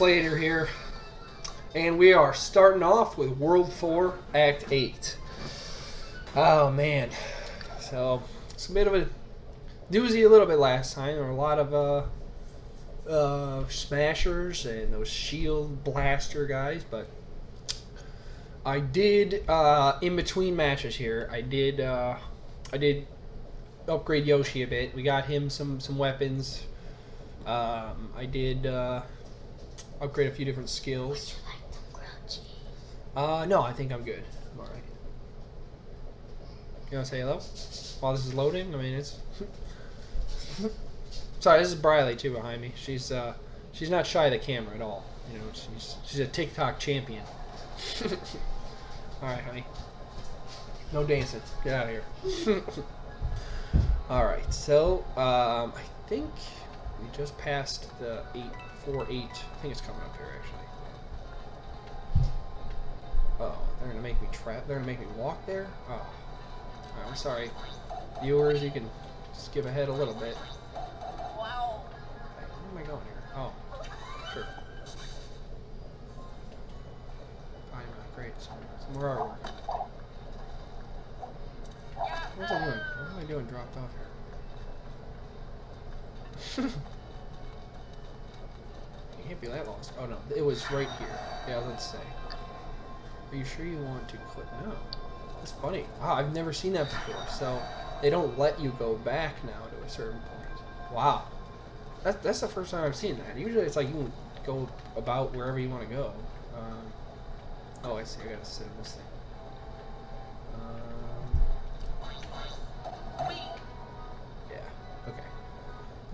Slater here, and we are starting off with World 4, Act 8. Oh man, so it's a bit of a doozy a little bit last time. There were a lot of uh, uh, smashers and those shield blaster guys, but I did uh, in between matches here. I did uh, I did upgrade Yoshi a bit. We got him some some weapons. Um, I did uh, upgrade a few different skills. Uh, no, I think I'm good. I'm alright. You wanna say hello? While this is loading? I mean, it's. Sorry, this is Briley too behind me. She's uh, she's not shy of the camera at all. You know, she's she's a TikTok champion. all right, honey. No dancing. Get out of here. all right, so um, I think we just passed the eight four eight. I think it's coming up here actually. Oh, they're gonna make me trap. They're gonna make me walk there. Oh, right, I'm sorry, viewers. You can skip ahead a little bit. Wow. Where am I going here? Oh, sure. I'm not great. So, so where are we? What's I doing? What am I doing dropped off here? can't be that lost. Oh no, it was right here. Yeah, let's say. Are you sure you want to click? No. That's funny. Wow, I've never seen that before. So they don't let you go back now to a certain point. Wow. That's, that's the first time I've seen that. Usually it's like you can go about wherever you want to go. Um, oh, I see. I gotta sit in this thing. Um, yeah. Okay.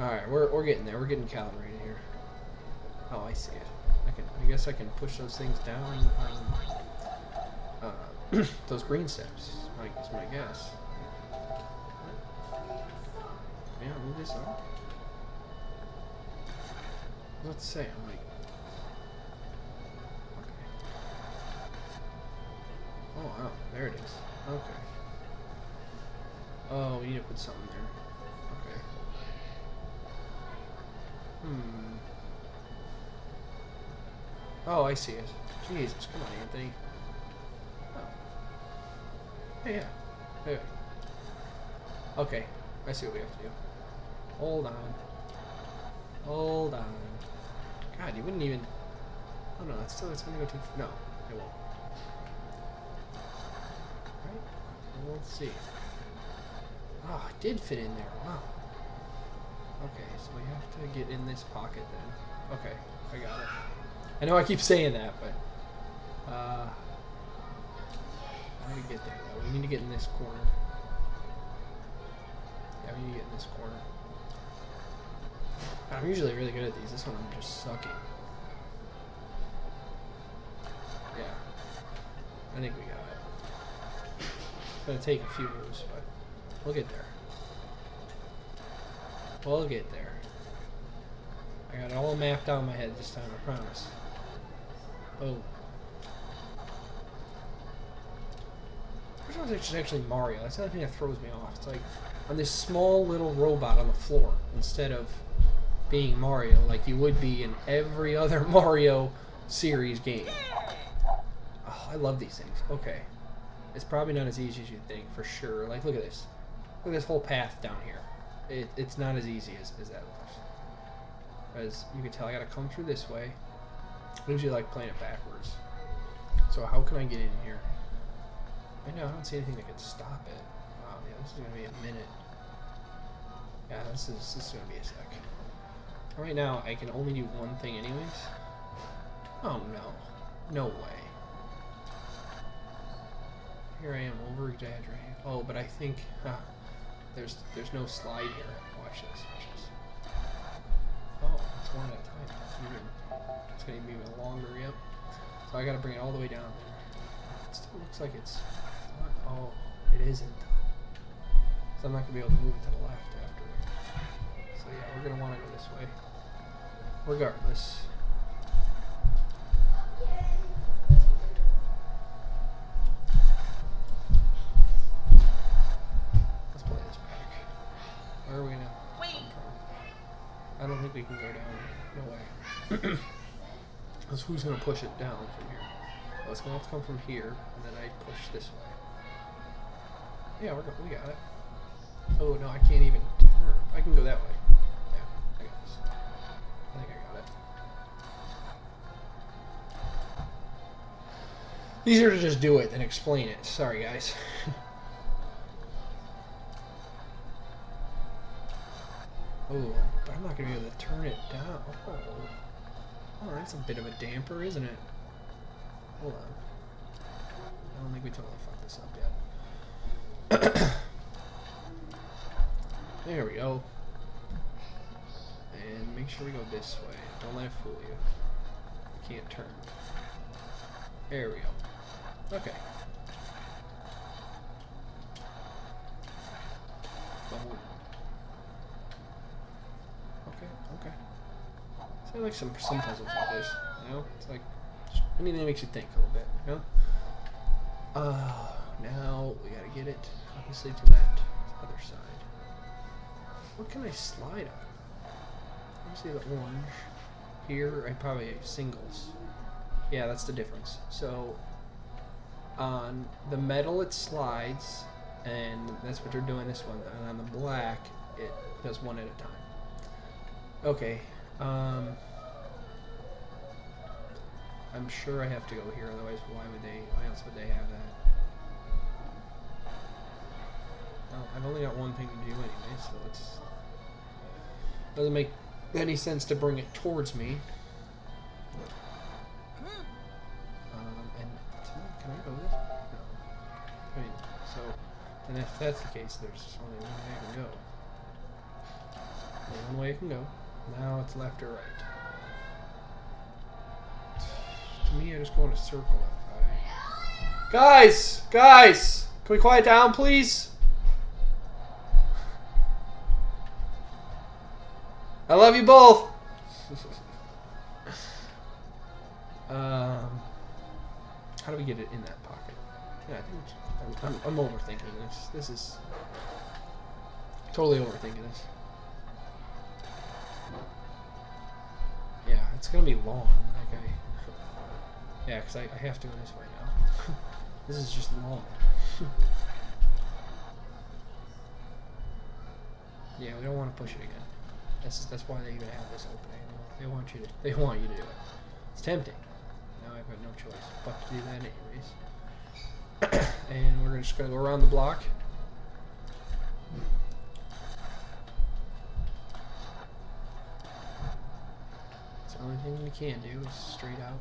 All right. We're we're getting there. We're getting calibrated here. Oh, I see it. I can. I guess I can push those things down. Um, uh, those green steps. Like is my guess. Yeah, move this up. Let's say I'm like. Oh wow, there it is. Okay. Oh, we need to put something there. Okay. Hmm. Oh, I see it. Jesus, come on, Anthony. Oh. Yeah. Hey. Okay, I see what we have to do. Hold on. Hold on. God, you wouldn't even. Oh no, it's still it's gonna go too. No, it won't. Right? Let's see. Oh, it did fit in there. Wow. Okay, so we have to get in this pocket then. Okay, I got it. I know I keep saying that, but uh, how do get there? Though? We need to get in this corner. Yeah, we need to get in this corner. I'm usually really good at these. This one I'm just sucking. Yeah. I think we got it. It's gonna take a few moves, but we'll get there. We'll get there. I got it all mapped out in my head this time, I promise. Oh. First one is actually Mario. That's the only thing that throws me off. It's like on this small little robot on the floor instead of being Mario like you would be in every other Mario series game. Oh, I love these things. Okay. It's probably not as easy as you think, for sure. Like, look at this. Look at this whole path down here. It, it's not as easy as, as that looks. As you can tell, I gotta come through this way. Usually like playing it backwards. So how can I get in here? I know, I don't see anything that could stop it. Wow, yeah, this is gonna be a minute. Yeah, this is, this is gonna be a sec. Right now, I can only do one thing anyways. Oh no. No way. Here I am, over exaggerating. Oh, but I think huh, there's there's no slide here. Watch this, watch this. Oh, it's one at a time. It's gonna be even longer, yep. So I gotta bring it all the way down there. It still looks like it's not, oh, it isn't. So I'm not gonna be able to move it to the left after. So yeah, we're gonna wanna go this way. Regardless. Can go down. No way. Because who's going to push it down from here? Oh, it's going to have to come from here, and then I push this way. Yeah, we're go we got it. Oh, no, I can't even turn. I can go that way. Yeah, I got this. I think I got it. Easier to just do it than explain it. Sorry, guys. I'm not going to be able to turn it down. Oh. that's a bit of a damper, isn't it? Hold on. I don't think we totally fucked this up yet. there we go. And make sure we go this way. Don't let it fool you. Can't turn. There we go. Okay, okay. So I like some some puzzles like this, you know? It's like anything that makes you think a little bit, you know? Uh, now we gotta get it, obviously, to that other side. What can I slide on? Let me see the orange. Here, I probably singles. Yeah, that's the difference. So, on the metal, it slides, and that's what you're doing this one. And on the black, it does one at a time. Okay. Um, I'm sure I have to go here, otherwise why would they, why else would they have that? I've only got one thing to do anyway, so it's... Doesn't make any sense to bring it towards me. Um, and can I go this? No. I mean, so, and if that's the case, there's only one way I can go. Only one way I can go. Now it's left or right. To me, I just go in a circle. I... Guys! Guys! Can we quiet down, please? I love you both! um, how do we get it in that pocket? Yeah, I think I'm, I'm, I'm overthinking this. This is totally overthinking this. It's gonna be long. Like I, yeah, because I, I have to go this way now. this is just long. yeah, we don't want to push it again. That's that's why they even have this opening. They want you to they want you to do it. It's tempting. Now I've got no choice but to do that anyways. and we're just gonna go around the block. The only thing we can do is straight out.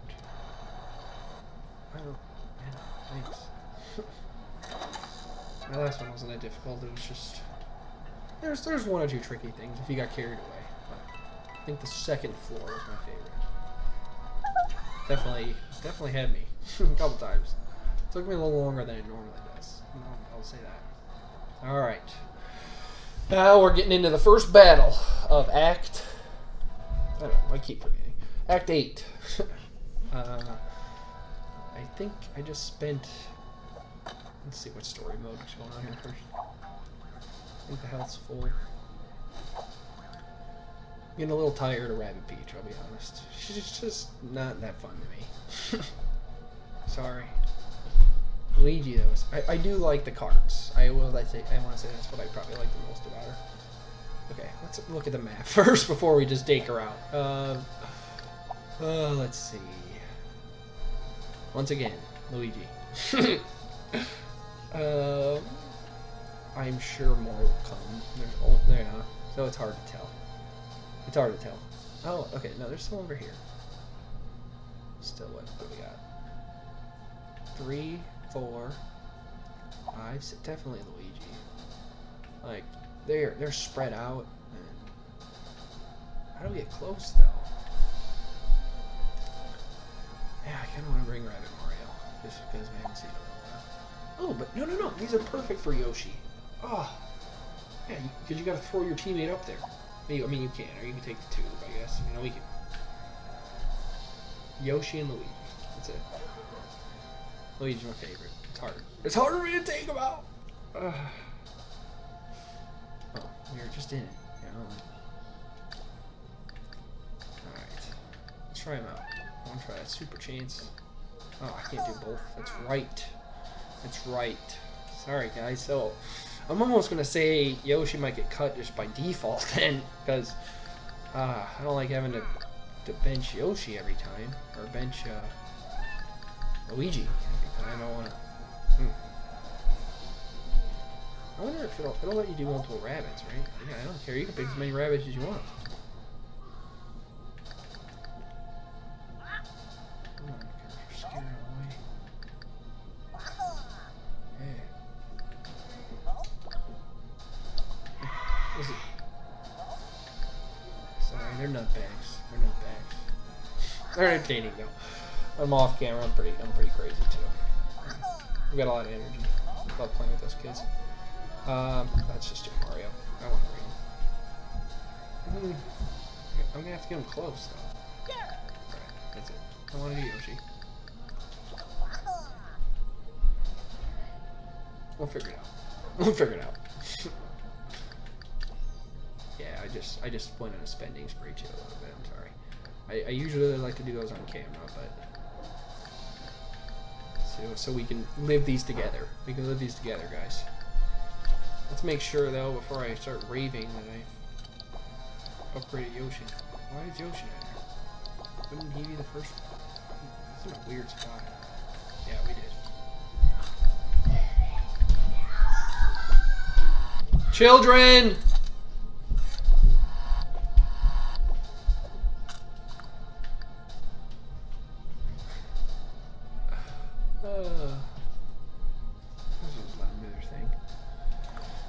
Yeah, thanks. My last one wasn't that difficult. It was just there's there's one or two tricky things if you got carried away. But I think the second floor was my favorite. Definitely, definitely had me a couple times. took me a little longer than it normally does. I'll, I'll say that. All right. Now we're getting into the first battle of Act. I don't know. I keep forgetting. Act eight. uh, I think I just spent. Let's see what story mode is going on here first. I think the health's full. Getting a little tired of Rabbid Peach, I'll be honest. She's just not that fun to me. Sorry. Luigi, though, I, I do like the cards. I will. I say. I want to say that's what I probably like the most about her. Okay, let's look at the map first before we just take her out. Uh, uh, let's see. Once again, Luigi. uh, I'm sure more will come. There's oh, yeah, so it's hard to tell. It's hard to tell. Oh, okay. No, there's some over here. Still, what, what do we got? Three, four, five, six. Definitely Luigi. Like they're they're spread out. And how do we get close though? Yeah, I kind of want to bring Rabbid Mario just because we haven't seen him in a while. Oh, but no, no, no. These are perfect for Yoshi. Oh, yeah, because you, got to throw your teammate up there. I mean, you can, or you can take the two, I guess. You know, we can. Yoshi and Luigi. That's it. Luigi's my favorite. It's hard. It's hard for me to take him out. Uh. Oh, we are just in it. You know. All right. Let's try him out. I want to try a super chance. Oh, I can't do both. That's right. That's right. Sorry, guys. So, I'm almost going to say Yoshi might get cut just by default then, because uh, I don't like having to, to bench Yoshi every time, or bench uh, Luigi. I don't want to... Hmm. I wonder if it'll, it'll let you do multiple rabbits, right? Yeah, I don't care. You can pick as many rabbits as you want. They're entertaining though. I'm off camera. I'm pretty. I'm pretty crazy too. We got a lot of energy. Love playing with those kids. Um, that's just Mario. I want to him. I'm gonna have to get him close though. That's it. I want to do Yoshi. We'll figure it out. We'll figure it out. yeah, I just I just went on a spending spree too a little bit. I'm sorry. I, I usually like to do those on camera, but so so we can live these together. We can live these together, guys. Let's make sure though before I start raving that I upgraded Yoshi. Why is Yoshi not there? Wouldn't he be the first? This is a weird spot. Yeah, we did. Children!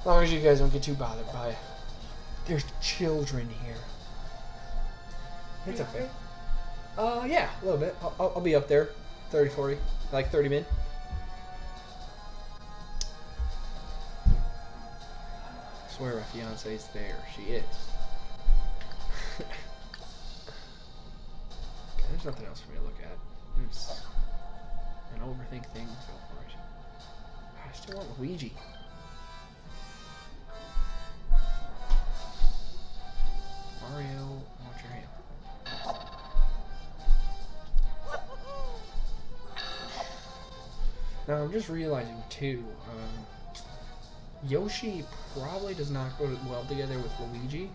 Long as you guys don't get too bothered by it. There's children here. It's okay. Uh, yeah, a little bit. I'll, I'll, be up there. 30, 40. Like 30 min. I swear my fiance's there. She is. okay, there's nothing else for me to look at. There's an overthink thing. Go for it. I still want Luigi. Mario. Now I'm just realizing too, um, Yoshi probably does not go well together with Luigi,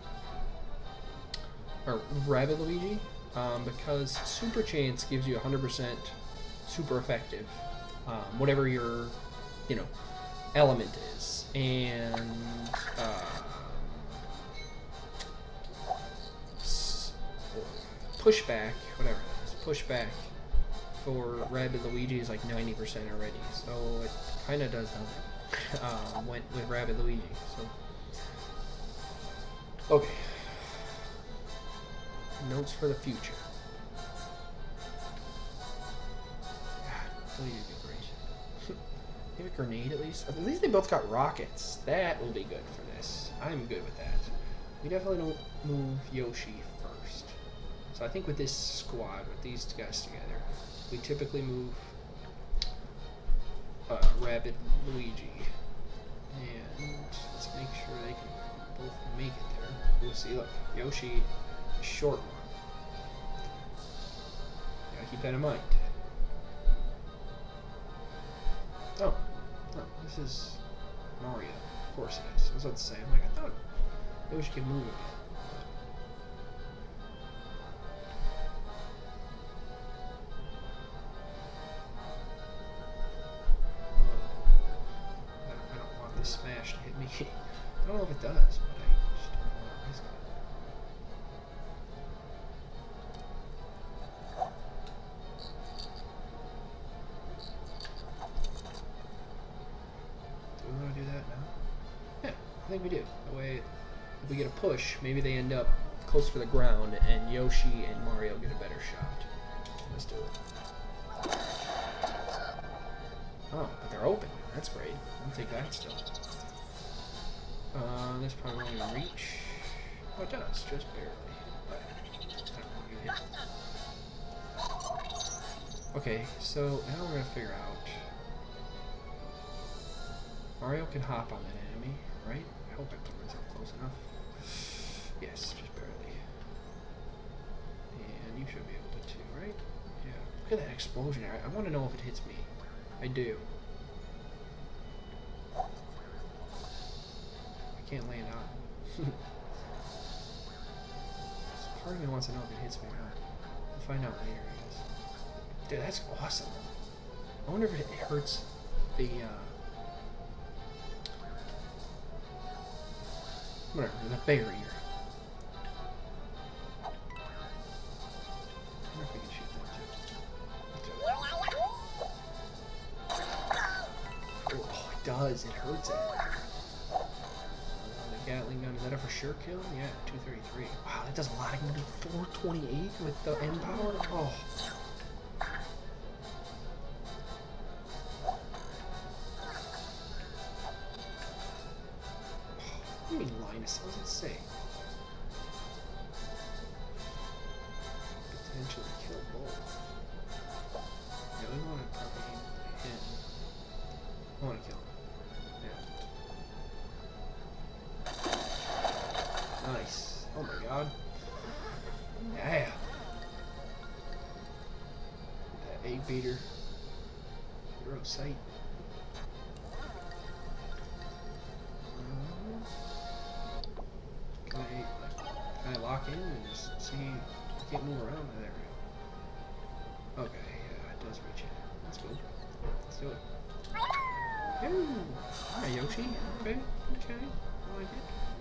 or Rabbid Luigi, um, because Super Chance gives you 100% super effective, um, whatever your, you know, element is, and um, pushback, whatever it is, pushback for Rabbid Luigi is like 90% already, so it kind of does help um, went with Rabbid Luigi. So, okay, notes for the future. God, Luigi would be great. Give a grenade at least. At least they both got rockets. That will be good for this. I'm good with that. We definitely don't move Yoshi. I think with this squad, with these guys together, we typically move uh, Rabbid Luigi. And let's make sure they can both make it there. We'll see, look, Yoshi, short one. Gotta keep that in mind. Oh, no, this is Mario. Of course it is. I was about to say, I'm like, I thought Yoshi could move again. I I think we do. That way, if we get a push, maybe they end up close to the ground, and Yoshi and Mario get a better shot. Let's do it. Oh, but they're open. That's great. I'll take that still. Uh, this probably won't reach. Oh, it does, just barely. But I don't know. Okay, so now we're gonna figure out. Mario can hop on that right? I hope I put myself close enough. Yes, just barely. And you should be able to too, right? Yeah. Look at that explosion. I, I want to know if it hits me. I do. I can't land on. Part of me wants to know if it hits me or not. We'll find out later, I guess. Dude, that's awesome. I wonder if it hurts the, uh... Let's do it. Oh, it does. It hurts it. The Gatling gun, is that a for sure kill? Yeah, 233. Wow, that does a lot. I can do 428 with the end power? Oh. Egg beater. You're out sight. Um, Can I, can I lock in and just see? Can't move around that area. Okay, yeah, it does reach in. That's good. Let's do it. Ooh, hi Yoshi. Okay, okay, I like it.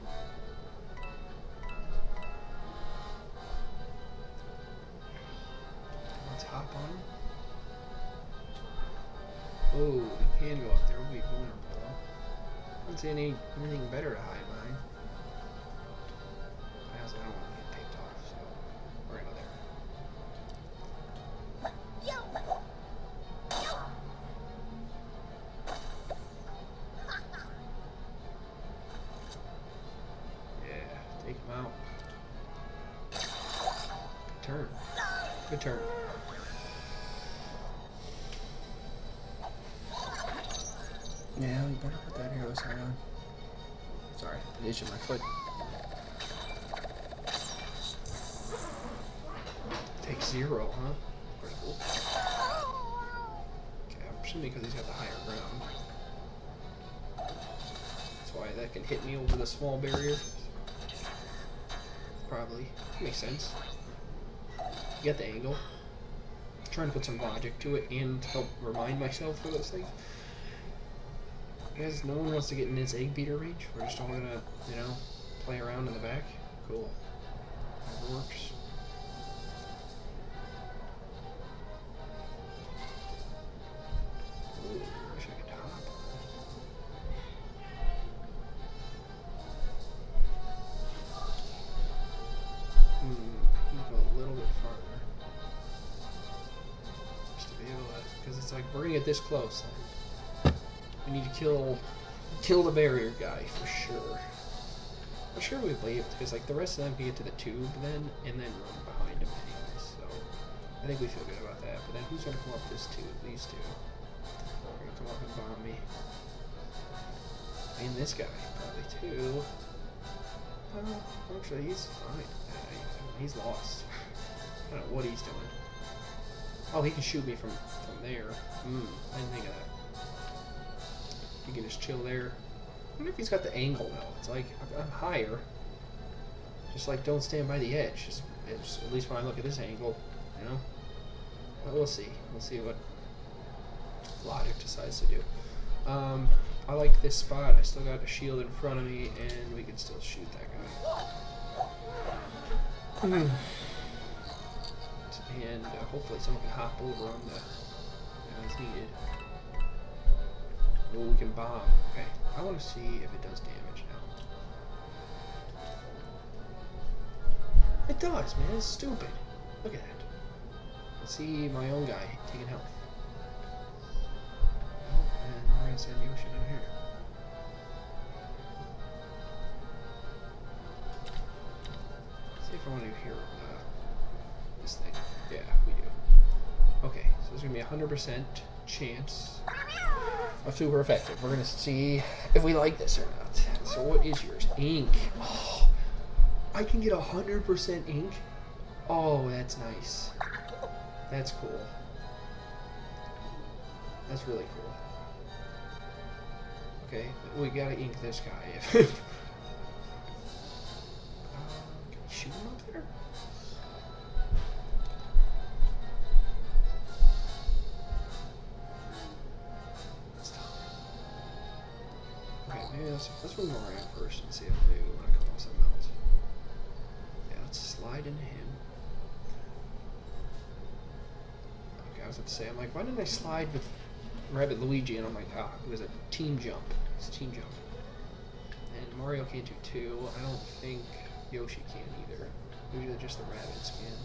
See any anything better to hide behind. I also don't want to get picked off, so we're gonna go there. Yeah, take him out. Good turn. Good turn. Yeah, we better put that arrow sight on. Sorry, I'm itching my foot. Take zero, huh? Pretty cool. Okay, I'm assuming because he's got the higher ground. That's why that can hit me over the small barrier. Probably. Makes sense. You get the angle. trying to put some logic to it and help remind myself of those things. Guys, no one wants to get in this egg beater range. We're just all gonna, you know, play around in the back. Cool. That works. Hmm, because like we're this close. We need to kill, kill the barrier guy for sure. I'm sure we'll be because like the rest of them can get to the tube then, and then run behind him anyways. So I think we feel good about that. But then who's gonna come up this tube? These two. They're gonna come up and bomb me. And this guy probably too. Uh, actually, he's fine. He's lost. I don't know what he's doing. Oh, he can shoot me from from there. Hmm, I didn't think of that. He can just chill there. I wonder if he's got the angle though. It's like I'm higher. Just like don't stand by the edge. Just, it's, at least when I look at this angle, you know. But we'll see. We'll see what logic decides to do. Um, I like this spot. I still got a shield in front of me, and we can still shoot that guy. Hmm. and uh, hopefully someone can hop over on the as needed. Oh, we can bomb. Okay. I want to see if it does damage now. It does, man. It's stupid. Look at that. Let's see my own guy taking health. Oh, and we're gonna send Yoshi down here. see if I want to hear uh, this thing. Yeah, we do. Okay, so there's gonna be a hundred percent chance of super effective. We're gonna see if we like this or not. So what is yours? Ink. Oh, I can get a hundred percent ink. Oh, that's nice. That's cool. That's really cool. Okay, we gotta ink this guy. let's, move Mario first and see if maybe we want to come up with something else. Yeah, let's slide into him. Okay, I was about to say, I'm like, why didn't I slide with Rabbid Luigi? And I'm like, ah, it was a team jump. It's a team jump. And Mario can't do two. I don't think Yoshi can either. Usually just the rabbits can.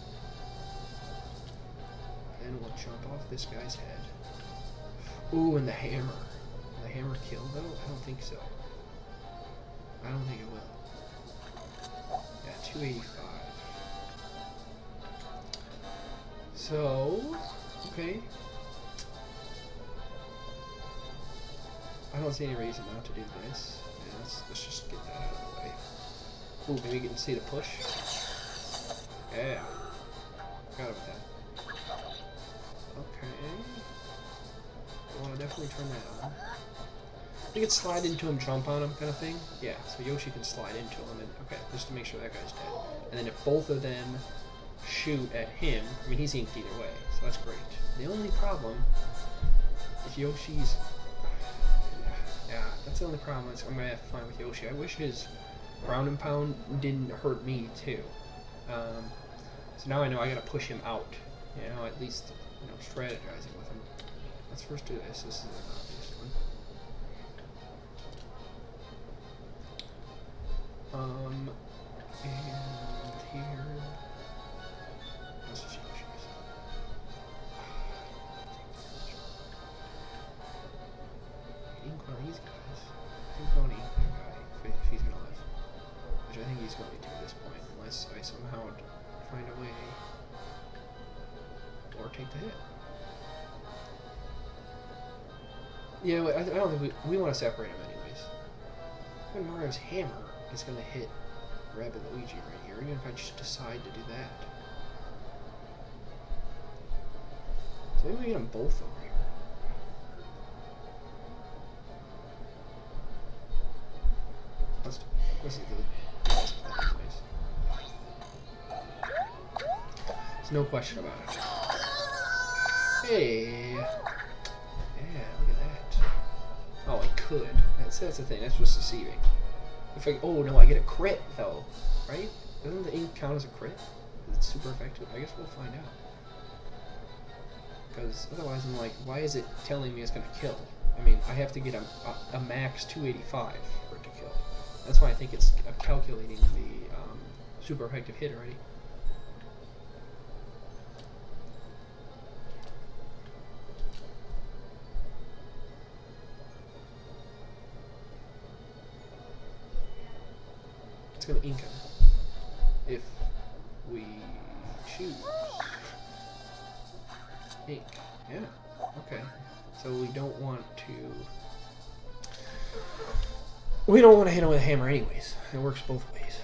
And we'll jump off this guy's head. Ooh, and the hammer. The hammer kill though? I don't think so. I don't think it will. Yeah, 285. So, okay. I don't see any reason not to do this. Yeah, let's, let's just get that out of the way. Ooh, maybe we can see the push. Yeah. Forgot about that. Okay. Well, I'll definitely turn that on. You can slide into him, jump on him, kind of thing. Yeah, so Yoshi can slide into him, and okay, just to make sure that guy's dead. And then if both of them shoot at him, I mean, he's inked either way, so that's great. The only problem is Yoshi's. Yeah, that's the only problem is I'm gonna have to find with Yoshi. I wish his ground and pound didn't hurt me too. Um, so now I know I gotta push him out. You know, at least you know, strategizing with him. Let's first do this. This is Um, and here. Ink one of these guys. I think Boney, that guy, if, if he's gonna live. Which I think he's going to at this point, unless I somehow find a way or take the hit. Yeah, I, I don't think we, we want to separate them anyways. Even Mario's hammer is going to hit Rabbid Luigi right here, even if I just decide to do that. So maybe we get them both over here. Let's, this is the anyways. There's no question about it. Hey! Yeah, look at that. Oh, I could. That's, that's the thing, that's what's deceiving. Oh no, I get a crit though, right? Doesn't the ink count as a crit? It's super effective. I guess we'll find out. Because otherwise I'm like, why is it telling me it's gonna kill? I mean, I have to get a, a, a max 285 for it to kill. That's why I think it's calculating the um, super effective hit already. Ink him. If we choose. Ink. Yeah. Okay. So we don't want to. We don't want to hit him with a hammer, anyways. It works both ways.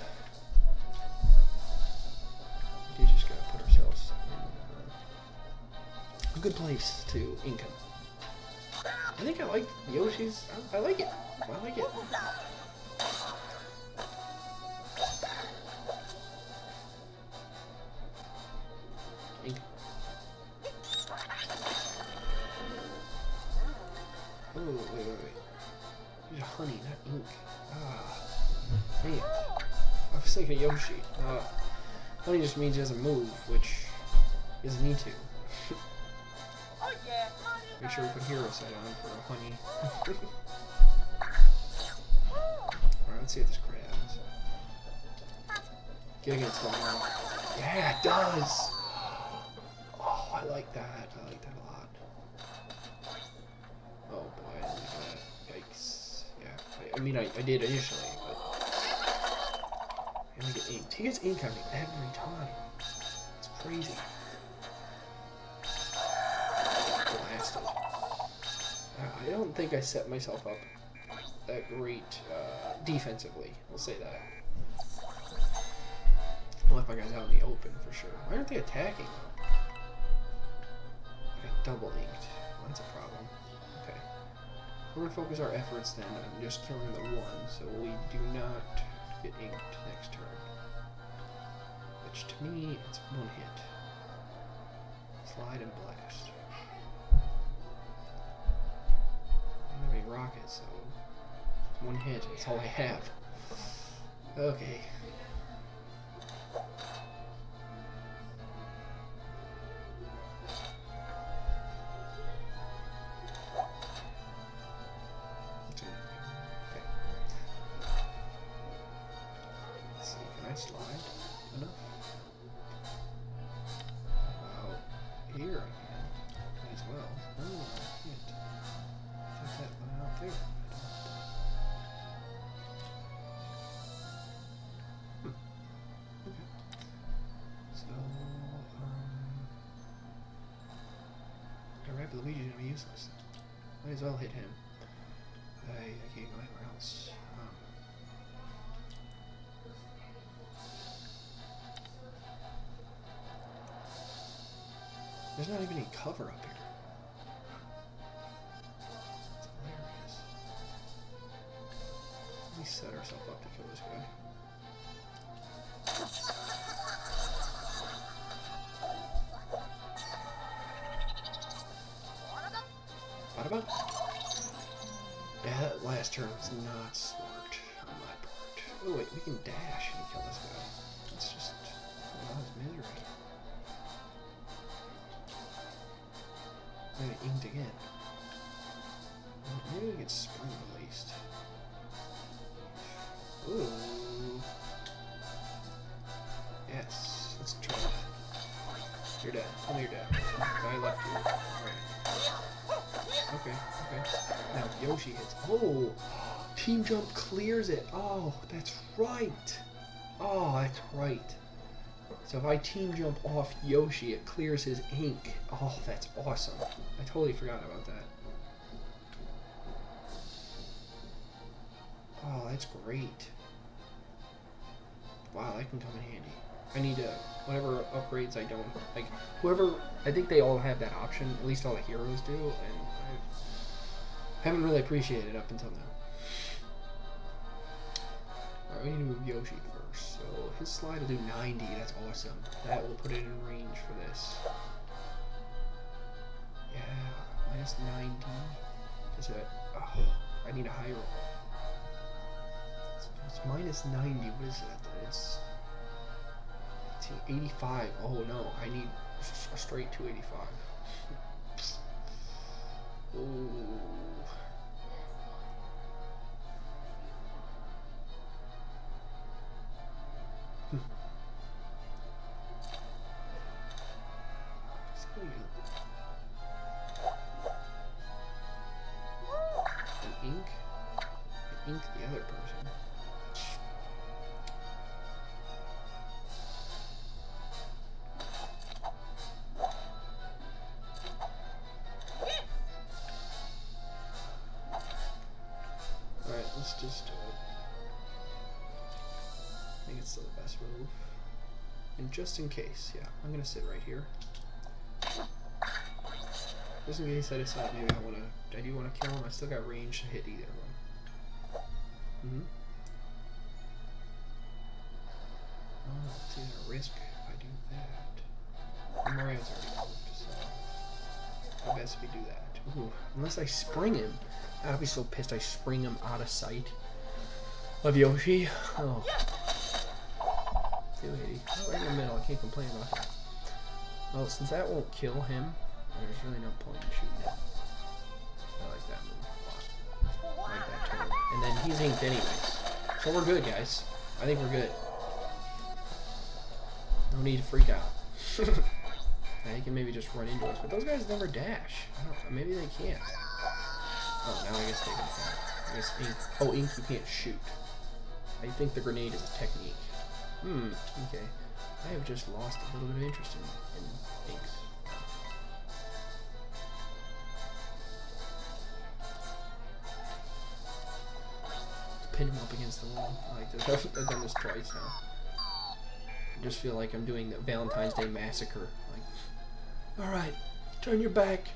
We just gotta put ourselves in a good place to ink him. I think I like Yoshi's. I, I like it. I like it. Ink. Oh, wait, wait, wait. Are honey, not ink. Ah, man. I was thinking Yoshi. Uh, honey just means he doesn't move, which is need to. Yeah. Make sure we put hero set on for honey. Alright, let's see if this crit happens. Get against the wall. Yeah, it does! I like that. I like that a lot. Oh boy, I like that. Yikes. Yeah, I, I mean, I, I did initially, but. I'm gonna get inked. He gets ink on me every time. It's crazy. Blasted. Uh, I don't think I set myself up that great uh, defensively. We'll say that. I left my guys out in the open for sure. Why aren't they attacking? Double inked. Well, that's a problem. Okay. We're gonna focus our efforts then on just killing the one, so we do not get inked next turn. Which to me, it's one hit. Slide and blast. I don't have any rockets, so one hit. That's all I have. Okay. Luigi's gonna be useless. Might as well hit him. I, I can't go anywhere else. Um, there's not even any cover up here. It's hilarious. Let me set ourselves up to kill this guy. Oh dash and kill this guy. It's just oh, all his misery. Maybe inked again. Maybe we get spring released. Ooh. Yes, let's try that. You're dead. Tell me you're dead. I left you. Alright. Okay, okay. Now Yoshi hits. Oh! Team Jump clears it. Oh, that's right. Oh, that's right. So if I team jump off Yoshi, it clears his ink. Oh, that's awesome. I totally forgot about that. Oh, that's great. Wow, that can come in handy. I need to, whatever upgrades I don't, like, whoever, I think they all have that option, at least all the heroes do, and I haven't really appreciated it up until now. Alright, we need to move Yoshi first. So his slide will do 90. That's awesome. That will put it in range for this. Yeah, minus 90. Is it? Oh, I need a high roll. It's, it's minus 90. What is that? It's, it's 85. Oh no, I need a straight 285. Ooh. Just in case, yeah, I'm gonna sit right here. Just in case I decide maybe I wanna I do wanna kill him, I still got range to hit either them. Mm-hmm. Oh, it's either a risk if I do that. Mario's already moved, so I best if we do that. Ooh, unless I spring him. I'd be so pissed I spring him out of sight of Yoshi. Oh. 280. Oh, right in the middle. I can't complain about that. Well, since that won't kill him, there's really no point in shooting him. I like that move. a lot. I like that turn. And then he's inked anyways. So we're good, guys. I think we're good. No need to freak out. now he can maybe just run into us, but those guys never dash. Maybe they can't. Oh, now I guess they can. I guess ink. Oh, ink you can't shoot. I think the grenade is a technique. Hmm. Okay. I have just lost a little bit of interest in, in inks. Pin him up against the wall. I like this. I've, done this twice now. I just feel like I'm doing the Valentine's Day massacre. Like, all right, Turn your back.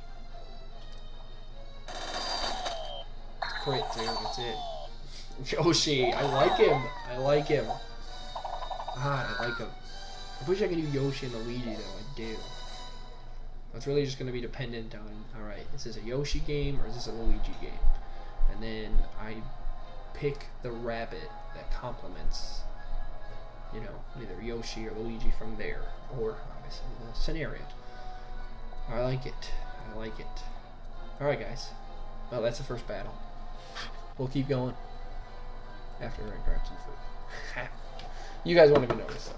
Quit, dude. That's it. Yoshi, I like him. I like him. Ah, I like him. I wish I could do Yoshi and Luigi though. I do. It's really just going to be dependent on, alright, is this a Yoshi game or is this a Luigi game? And then I pick the Rabbid that complements, you know, either Yoshi or Luigi from there, or obviously the scenario. I like it. I like it. Alright, guys. Well, that's the first battle. We'll keep going after I grab some food. you guys won't even notice.